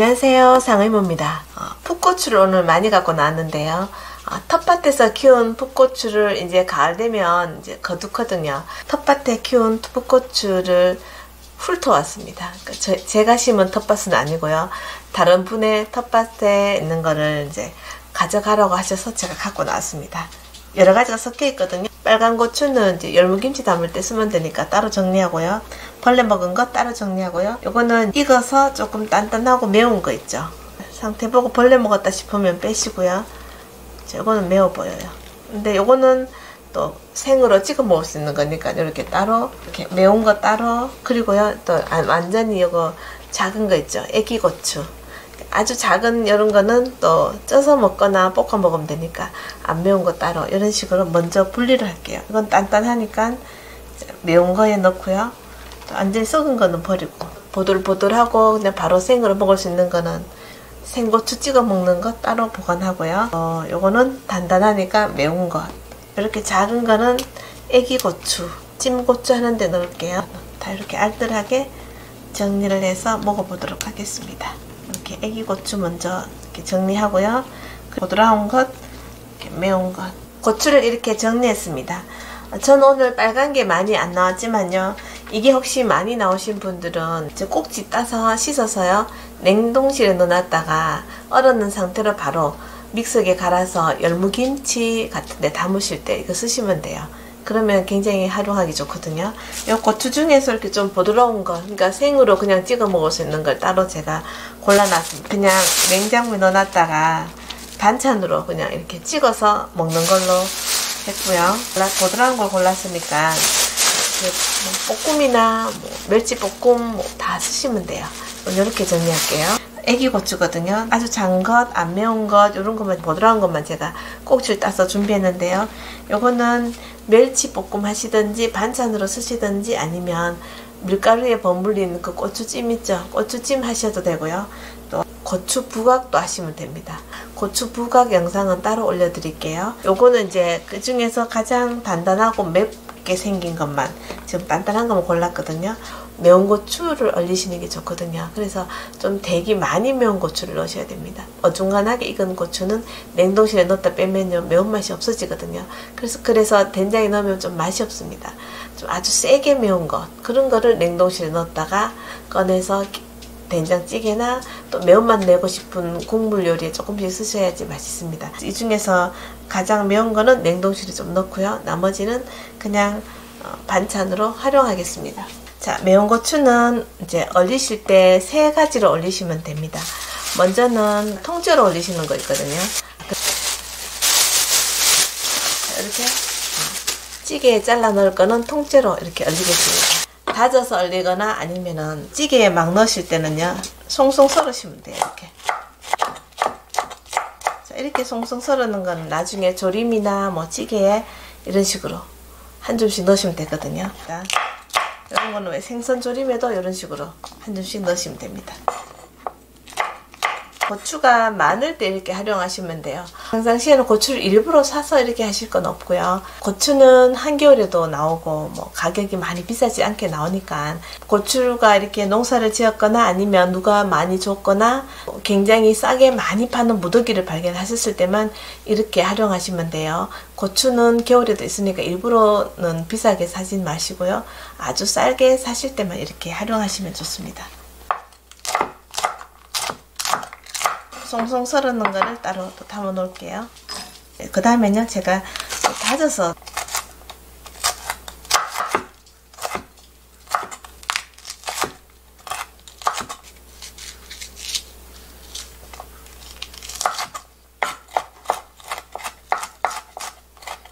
안녕하세요. 상의모입니다. 어, 풋고추를 오늘 많이 갖고 나왔는데요. 어, 텃밭에서 키운 풋고추를 이제 가을 되면 이제 거두거든요. 텃밭에 키운 풋고추를 훑어왔습니다. 그러니까 저, 제가 심은 텃밭은 아니고요. 다른 분의 텃밭에 있는 거를 이제 가져가라고 하셔서 제가 갖고 나왔습니다. 여러 가지가 섞여 있거든요 빨간 고추는 이제 열무김치 담을 때 쓰면 되니까 따로 정리하고요 벌레 먹은 거 따로 정리하고요. 요거는 익어서 조금 단단하고 매운 거 있죠. 상태 보고 벌레 먹었다 싶으면 빼시고요. 요거는 매워 보여요. 근데 요거는 또 생으로 찍어 먹을 수 있는 거니까 이렇게 따로 이렇게 매운 거 따로 그리고요 또 완전히 요거 작은 거 있죠 애기 고추 아주 작은 이런 거는 또 쪄서 먹거나 볶아 먹으면 되니까 안 매운 거 따로 이런 식으로 먼저 분리를 할게요 이건 단단하니까 매운 거에 넣고요 완전히 썩은 거는 버리고 보들보들하고 그냥 바로 생으로 먹을 수 있는 거는 생고추 찍어 먹는 거 따로 보관하고요. 어, 요거는 단단하니까 매운 것. 이렇게 작은 거는 애기 고추, 찜고추 하는데 넣을게요. 다 이렇게 알뜰하게 정리를 해서 먹어보도록 하겠습니다. 이렇게 애기 고추 먼저 이렇게 정리하고요. 보드라운 것, 매운 것. 고추를 이렇게 정리했습니다. 전 오늘 빨간 게 많이 안 나왔지만요. 이게 혹시 많이 나오신 분들은 꼭지 따서 씻어서요. 냉동실에 넣어놨다가 얼었는 상태로 바로 믹서기에 갈아서 열무김치 같은 데 담으실 때 이거 쓰시면 돼요. 그러면 굉장히 활용하기 좋거든요. 이 고추 중에서 이렇게 좀 부드러운 거, 그러니까 생으로 그냥 찍어 먹을 수 있는 걸 따로 제가 골라놨습니다. 그냥 냉장고에 넣어놨다가 반찬으로 그냥 이렇게 찍어서 먹는 걸로 했고요. 보드라운 걸 골랐으니까 뭐 볶음이나 뭐 멸치볶음 뭐 다 쓰시면 돼요. 이렇게 정리할게요. 애기 고추거든요. 아주 장 것, 안 매운 것, 이런 것만 보드라운 것만 제가 꼭지를 따서 준비했는데요. 요거는 멸치 볶음 하시든지 반찬으로 쓰시든지 아니면 밀가루에 버물린 그 고추찜 있죠? 고추찜 하셔도 되고요. 또 고추 부각도 하시면 됩니다. 고추 부각 영상은 따로 올려드릴게요. 요거는 이제 그 중에서 가장 단단하고 맵 게 생긴 것만 지금 단단한 것만 골랐거든요. 매운 고추를 얼리시는 게 좋거든요. 그래서 좀 되게 많이 매운 고추를 넣으셔야 됩니다. 어중간하게 익은 고추는 냉동실에 넣었다 빼면요 매운맛이 없어지거든요. 그래서 그래서 된장에 넣으면 좀 맛이 없습니다. 좀 아주 세게 매운 것 그런 거를 냉동실에 넣었다가 꺼내서 된장찌개나 또 매운맛 내고 싶은 국물 요리에 조금씩 쓰셔야지 맛있습니다. 이 중에서 가장 매운 거는 냉동실에 좀 넣고요. 나머지는 그냥 어, 반찬으로 활용하겠습니다. 자, 매운 고추는 이제 얼리실 때 세 가지로 얼리시면 됩니다. 먼저는 통째로 얼리시는 거 있거든요. 이렇게 어, 찌개에 잘라 넣을 거는 통째로 이렇게 얼리겠습니다. 다져서 얼리거나 아니면은 찌개에 막 넣으실 때는요 송송 썰으시면 돼요 이렇게. 자, 이렇게 송송 썰는 건 나중에 조림이나 뭐 찌개에 이런 식으로 한 줌씩 넣으시면 되거든요. 자, 이런 거는 왜 생선 조림에도 이런 식으로 한 줌씩 넣으시면 됩니다 고추가 많을 때 이렇게 활용하시면 돼요. 평상시에는 고추를 일부러 사서 이렇게 하실 건 없고요. 고추는 한겨울에도 나오고 뭐 가격이 많이 비싸지 않게 나오니까 고추가 이렇게 농사를 지었거나 아니면 누가 많이 줬거나 굉장히 싸게 많이 파는 무더기를 발견하셨을 때만 이렇게 활용하시면 돼요. 고추는 겨울에도 있으니까 일부러는 비싸게 사진 마시고요. 아주 싸게 사실 때만 이렇게 활용하시면 좋습니다. 송송 썰어놓은 거를 따로 또 담아 놓을게요. 네, 그 다음에는요, 제가 다져서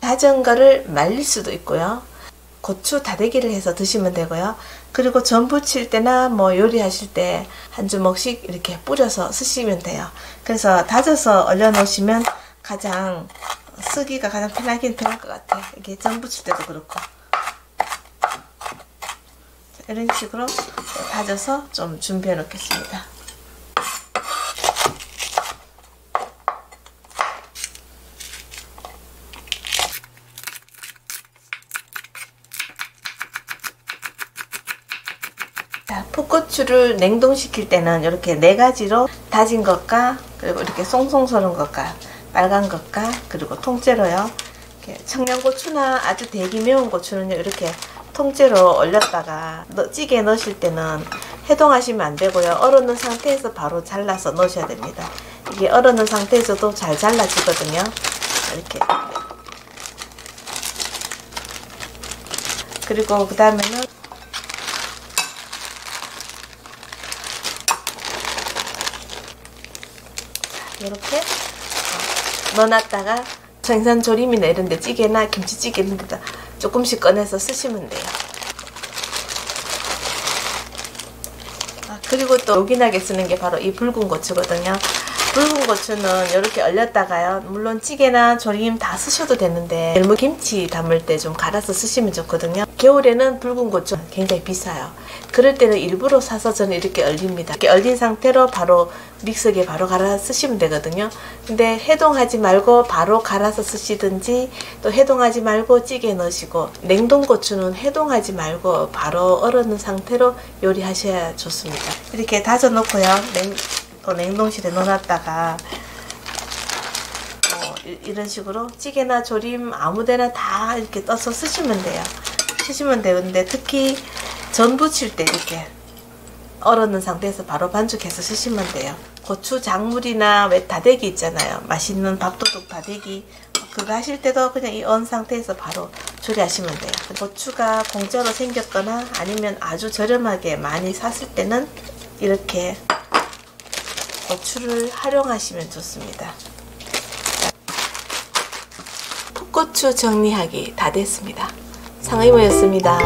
다진 거를 말릴 수도 있고요. 고추 다대기를 해서 드시면 되고요. 그리고 전 부 칠 때나 뭐 요리하실 때 한 주먹씩 이렇게 뿌려서 쓰시면 돼요. 그래서 다져서 얼려 놓으시면 가장 쓰기가 가장 편하긴 편할 것 같아요. 이게 전 부 칠 때도 그렇고. 이런 식으로 다져서 좀 준비해 놓겠습니다. 자, 풋고추를 냉동시킬 때는 이렇게 네 가지로 다진 것과 그리고 이렇게 송송 썰은 것과 빨간 것과 그리고 통째로요. 청양고추나 아주 대기 매운 고추는요 이렇게 통째로 얼렸다가 넣- 찌개에 넣으실 때는 해동하시면 안 되고요. 얼었는 상태에서 바로 잘라서 넣으셔야 됩니다. 이게 얼었는 상태에서도 잘 잘라지거든요. 이렇게 그리고 그 다음에는 이렇게 어, 넣어놨다가 생선 조림이나 이런 데 찌개나 김치찌개 이런 데다 조금씩 꺼내서 쓰시면 돼요. 아, 그리고 또 요긴하게 쓰는 게 바로 이 붉은 고추거든요. 붉은 고추는 이렇게 얼렸다가요. 물론 찌개나 조림 다 쓰셔도 되는데 열무 김치 담을 때 좀 갈아서 쓰시면 좋거든요. 겨울에는 붉은 고추 굉장히 비싸요. 그럴 때는 일부러 사서 저는 이렇게 얼립니다. 이렇게 얼린 상태로 바로 믹서기에 바로 갈아 쓰시면 되거든요. 근데 해동하지 말고 바로 갈아서 쓰시든지 또 해동하지 말고 찌개에 넣으시고 냉동 고추는 해동하지 말고 바로 얼었는 상태로 요리하셔야 좋습니다. 이렇게 다져 놓고요. 냉, 또 냉동실에 넣어놨다가 뭐 이- 이런 식으로 찌개나 조림 아무데나 다 이렇게 떠서 쓰시면 돼요. 쓰시면 되는데 특히 전 부칠 때 이렇게 얼었는 상태에서 바로 반죽해서 쓰시면 돼요. 고추 작물이나 왜 다대기 있잖아요. 맛있는 밥도둑 다대기 그거 하실 때도 그냥 이 언 상태에서 바로 조리하시면 돼요. 고추가 공짜로 생겼거나 아니면 아주 저렴하게 많이 샀을 때는 이렇게 고추를 활용하시면 좋습니다. 풋고추 정리하기 다 됐습니다. 상의모였습니다.